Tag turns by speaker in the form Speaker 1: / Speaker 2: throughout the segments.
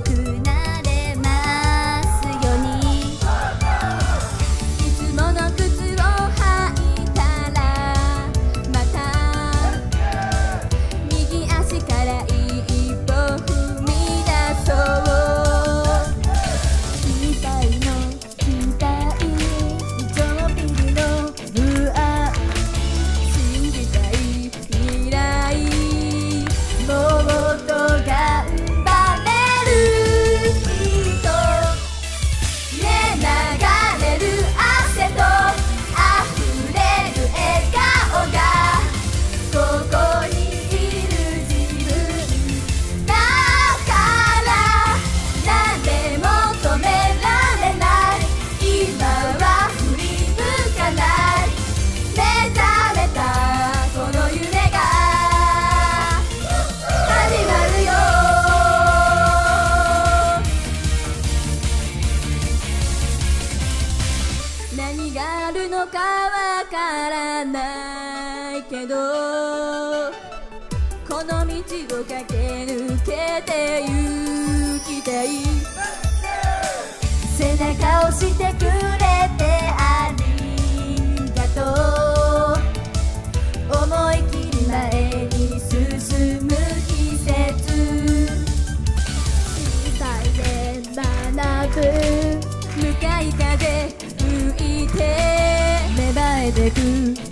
Speaker 1: broken. かわからないけどこの道を駆け抜けてゆきたい。背中をしてくれ。てく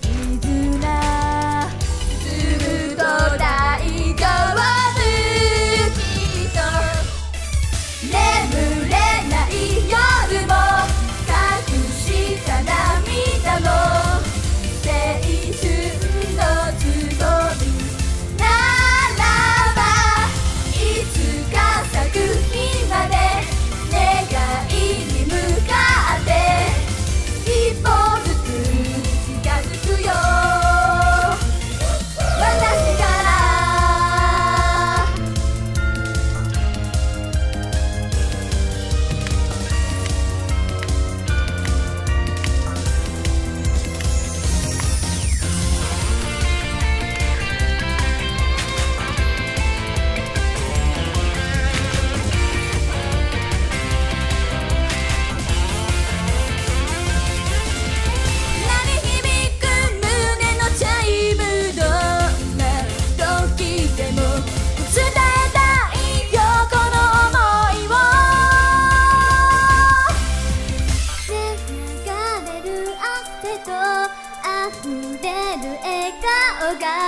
Speaker 1: God.